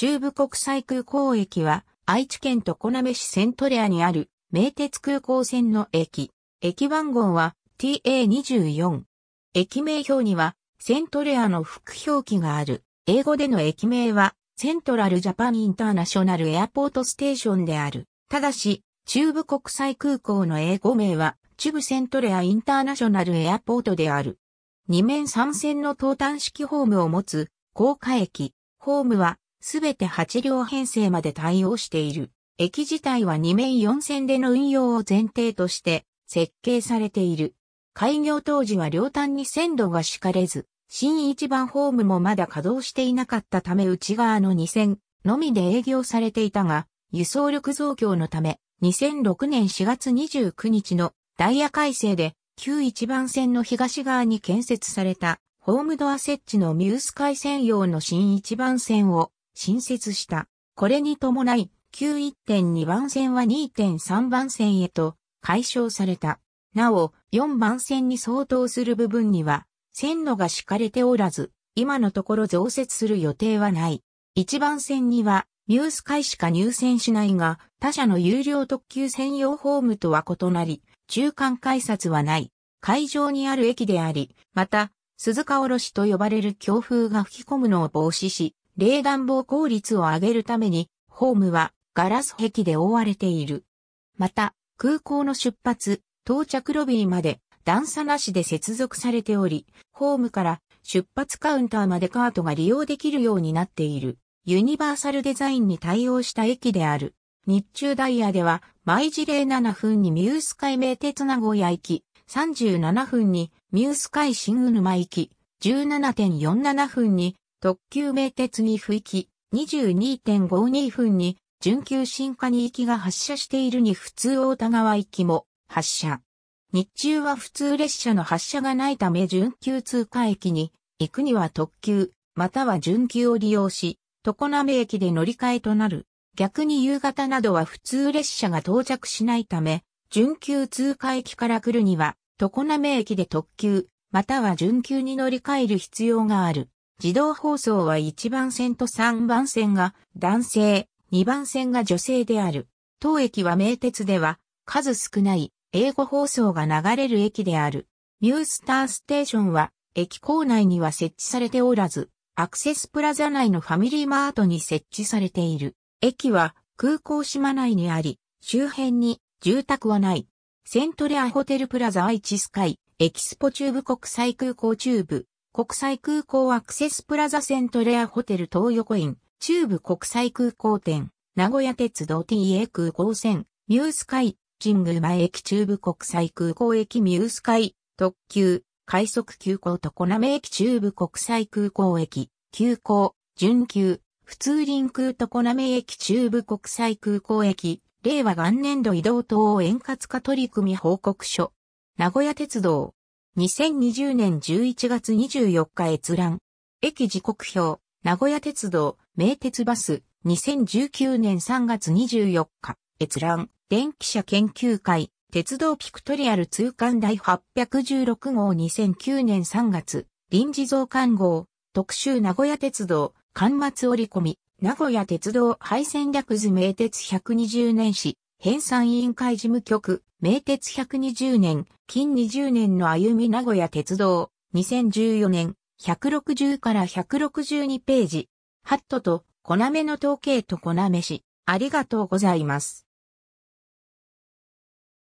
中部国際空港駅は愛知県常滑市セントレアにある名鉄空港線の駅。駅番号は TA24。駅名表にはセントレアの副表記がある。英語での駅名はセントラルジャパンインターナショナルエアポートステーションである。ただし、中部国際空港の英語名は中部セントレアインターナショナルエアポートである。二面三線の東端式ホームを持つ高架駅。ホームはすべて8両編成まで対応している。駅自体は二面四線での運用を前提として設計されている。開業当時は両端に線路が敷かれず、新一番ホームもまだ稼働していなかったため内側の2線のみで営業されていたが、輸送力増強のため、2006年4月29日のダイヤ改正で旧一番線の東側に建設されたホームドア設置のミュース海専用の新一番線を新設した。これに伴い、旧1.2番線は2.3番線へと解消された。なお、4番線に相当する部分には、線路が敷かれておらず、今のところ増設する予定はない。1番線には、ミュース海しか入線しないが、他社の有料特急専用ホームとは異なり、中間改札はない。会場にある駅であり、また、鈴鹿おろしと呼ばれる強風が吹き込むのを防止し、冷暖房効率を上げるために、ホームはガラス壁で覆われている。また、空港の出発、到着ロビーまで段差なしで接続されており、ホームから出発カウンターまでカートが利用できるようになっている。ユニバーサルデザインに対応した駅である。日中ダイヤでは、毎時07分にミュース海名鉄名古屋行き、37分にミュース海新沼行き、17.47分に特急名鉄に不行き、22.52分に準急新加に行きが発車しているに普通大田川行きも発車。日中は普通列車の発車がないため準急通過駅に行くには特急、または準急を利用し、常滑駅で乗り換えとなる。逆に夕方などは普通列車が到着しないため、準急通過駅から来るには、常滑駅で特急、または準急に乗り換える必要がある。自動放送は1番線と3番線が男性、2番線が女性である。当駅は名鉄では数少ない英語放送が流れる駅である。ミュースターステーションは駅構内には設置されておらず、アクセスプラザ内のファミリーマートに設置されている。駅は空港島内にあり、周辺に住宅はない。セントレアホテルプラザ愛知スカイ、エキスポ中部国際空港中部、国際空港アクセスプラザセントレアホテル東横イン、中部国際空港店、名古屋鉄道 TA 空港線、ミュースカイ、神宮前駅中部国際空港駅ミュースカイ、特急、快速急行常滑駅中部国際空港駅、急行、準急、普通臨空常滑駅中部国際空港駅、令和元年度移動等円滑化取り組み報告書。名古屋鉄道、2020年11月24日閲覧。駅時刻表、名古屋鉄道、名鉄バス、2019年3月24日、閲覧。電気車研究会、鉄道ピクトリアル通関第816号2009年3月、臨時増刊号、特集名古屋鉄道、巻末折り込み、名古屋鉄道廃線略図名鉄120年史、編纂委員会事務局、名鉄120年、近20年の歩み名古屋鉄道、2014年、160から162ページ。ハットと、粉目の統計と粉目し、ありがとうございます。